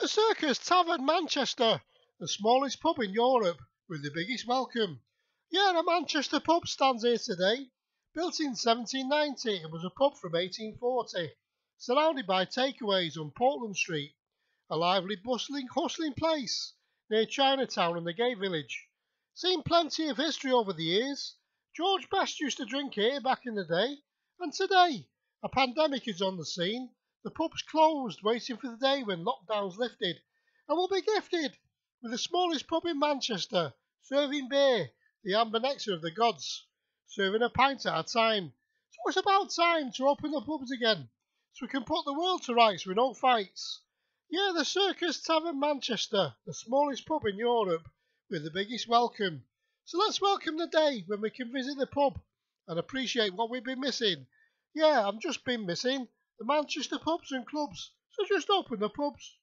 The Circus Tavern, Manchester, the smallest pub in Europe with the biggest welcome. Yeah, the Manchester pub stands here today. Built in 1790, it was a pub from 1840, surrounded by takeaways on Portland Street, a lively, bustling, hustling place near Chinatown and the Gay Village. Seen plenty of history over the years. George Best used to drink here back in the day, and today a pandemic is on the scene the pub's closed, waiting for the day when lockdown's lifted, and we'll be gifted with the smallest pub in Manchester, serving beer, the amber nectar of the gods, serving a pint at a time. So it's about time to open the pubs again, so we can put the world to rights with no fights. Yeah, the Circus Tavern Manchester, the smallest pub in Europe, with the biggest welcome. So let's welcome the day when we can visit the pub and appreciate what we've been missing. Yeah, I've just been missing the Manchester pubs and clubs, so just open the pubs.